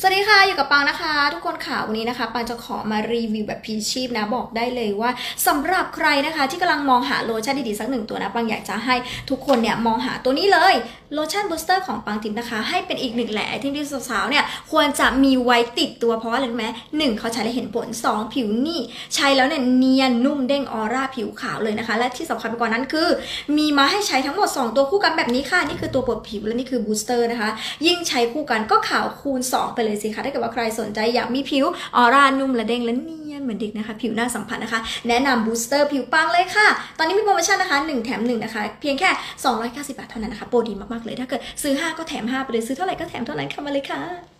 สวัสดีค่ะ อยู่กับปรางนะคะ ทุกคนค่ะวันนี้นะคะปรางจะขอมารีวิวแบบพลีชีพนะบอกได้เลยว่าสำหรับใครนะคะ ที่กำลังมองหาโลชั่นดีๆสักหนึ่งตัวนะปรางอยากจะให้ทุกคนเนี่ยมองหาตัวนี้เลยโลชั่น booster ของปรางทิพย์นะคะ ให้เป็นอีกหนึ่งแหล่ที่ที่สาวๆเนี่ยควรจะมีไว้ติดตัวเพราะอะไรรู้ไหมหนึ่งเขาใช้แล้วเห็นผลสองผิวนี่ ใช้แล้วเนี่ยเนียนนุ่มเด้งออร่าผิวขาวเลยนะคะ และที่สำคัญไปกว่านั้นคือ มีมาให้ใช้ทั้งหมด 2 ตัวคู่กันแบบนี้ค่ะนี่คือตัวผลัดผิวและนี่คือ booster นะคะ ยิ่งใช้คู่กันก็ขาวคูณ 2 ไปเลยสิคะถ้าเกิดว่าใครสนใจอยากมีผิวออร่านุ่มและเด้งและเนียนเหมือนเด็กนะคะ ผิวหน้าสัมผัสนะคะ แนะนำบูสเตอร์ผิวปังเลยค่ะ ตอนนี้มีโปรโมชั่นนะคะ 1 แถม 1 นะคะ เพียงแค่ 290 บาทเท่านั้นนะคะ โปรดีมากๆเลย ถ้าเกิดซื้อ 5 ก็แถม 5 ไปเลย ซื้อเท่าไหร่ก็แถมเท่านั้นค่ะมาเลยค่ะ